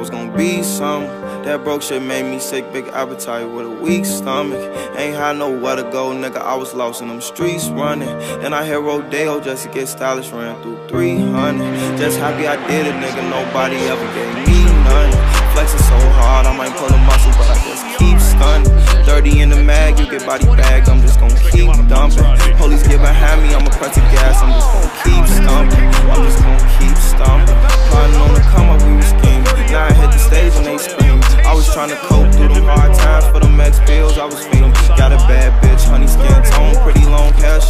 was gonna be some. That broke shit made me sick, big appetite with a weak stomach. Ain't had nowhere to go, nigga. I was lost in them streets running. And I hit Rodeo just to get stylish, ran through 300. Just happy I did it, nigga. Nobody ever gave me none. Flexing so hard, I might pull a muscle, but I just keep stunning. 30 in the mag, you get body bag, I'm just gonna keep dumping. Police get behind me, I'ma press the gas, I'm just gonna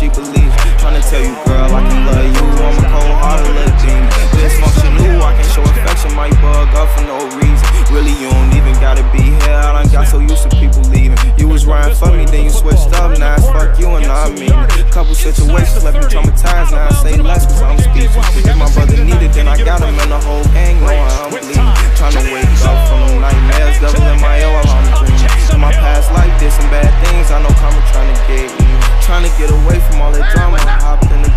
she believes. Trying to tell you, girl, I can love you. I'm a cold hearted little demon. Dysfunctional, I can show affection, might bug up for no reason. Really, you don't even gotta be here. I done got so used to people leaving. You was riding for me, then you switched up. Now it's fuck you and I mean. Couple situations left me traumatized. Did some bad things. I know karma trying to get me. Trying to get away from all that drama. I hopped in the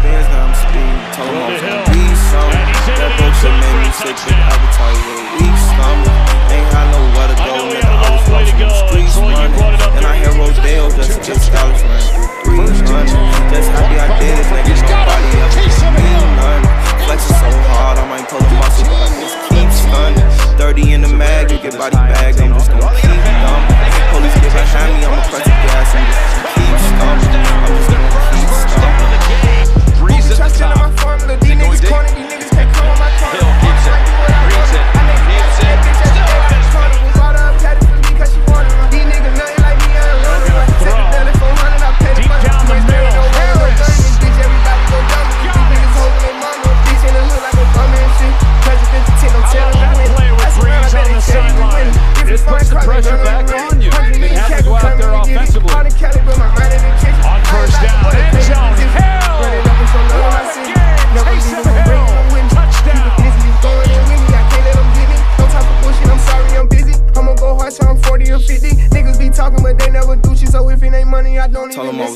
you 50. Niggas be talking, but they never do shit. So if it ain't money, I don't Tell even listen.